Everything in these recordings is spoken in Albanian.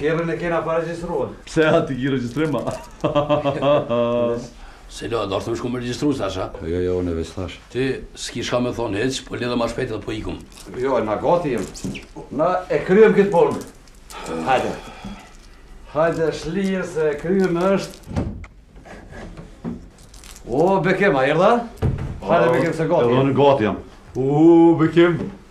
Kerrin e kena pa regjisruar. Pse a ti ki regjistrim a? Se lam, do rrish me shku me regjistru, thash, a? Jo, jo, unë veç thash. Ti, s'ki shka me thonë, hiç, po lidhe ma shpejt edhe po ikum. Jo, na gati jem. Na e kryem këtë punë. Hajde. Hajde, shtije se e kryme është. O, Bekim, a erdhe? Hajde, Bekim, se gati jem. Edhe unë gati jem. O, Bekim.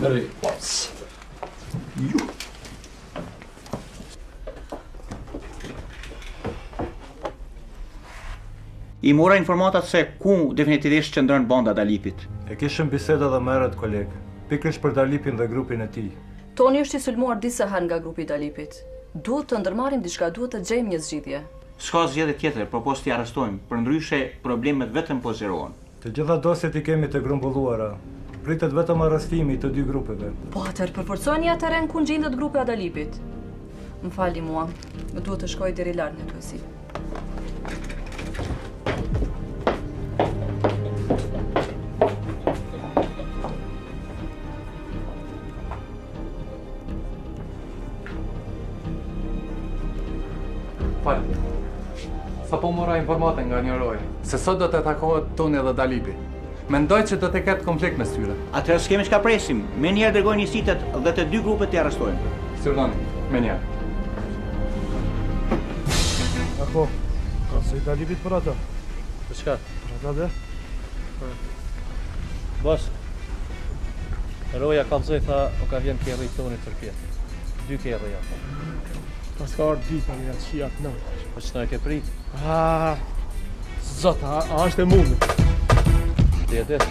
Nëri, pac. Ju. I mora informatat se ku definitivisht qëndron banda e Dalipit. E kishëm bisedë edhe më herët, koleg. Pikërisht për Dalipin dhe grupin e tij. Toni është i sulmuar disa herë nga grupi i Dalipit. Duhet të ndërmarrim diçka, duhet të gjejmë një zgjidhje. S'ka zgjidhje tjetër, përpos t'i arrestojmë, përndryshe problemet vetëm po zgjerohen. Të gjitha dosjet i kemi të grumbulluara. Pritet vetëm arrestimi i të dy grupeve. Po atëherë përforcojeni atë terren ku gjendet grupi i Dalipit. Më falni mua, më duhet të shkoj deri lart në kryesi. Fol. Sapo mora informatë nga një rojë, se sot do të takohet Toni dhe Dalipi. Mendoj që do të ketë konflikt mes tyre. Atëherë s'kemi çka presim, menjëherë dërgoji njësitet dhe të dy grupet t'i arrestojnë. Si urdhëroni, menjëherë. Apo, kallzoji Dalipit për ato? Për çka? Për ato dhe? Për ato. Bos. Roja kallzoi tha o ka vjen kerri i Tonit tërpjet dy kerri ja tha pas ka ardh dita me ta shi nënën po çka e ke prit ah zot a, a është e mundur tjetër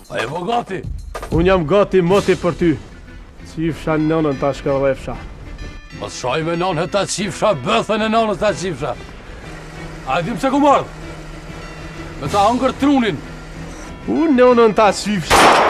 A je bo gati? Unë jam gati moti për ty. Qifsha nënën ta shkërdhefsha. Mos shaj me nënë ta qifsha, bythën e nënës ta qifsha. A e din pse kum ardhë? Me ta hangër trunin. Unë nënën ta qifsha.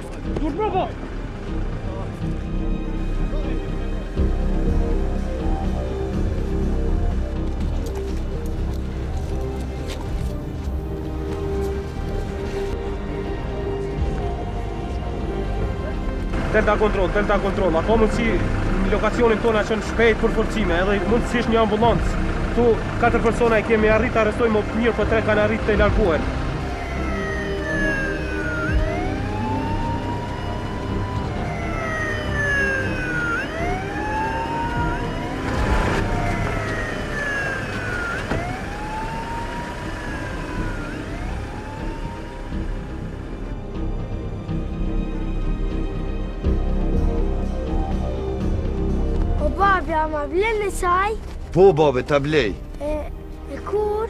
Kur provo! Delta Control, Delta Control, a ka mundësi në lokacionin tonë na çoni shpejt përforcime, edhe mundësish një ambulancë, këtu 4 persona i kemi arrit t'i arrestojmë, mirëpo 3 kanë arrit të largohen. Babi, a ma blen një çaj? Po, babe, ta blej. E, e kur?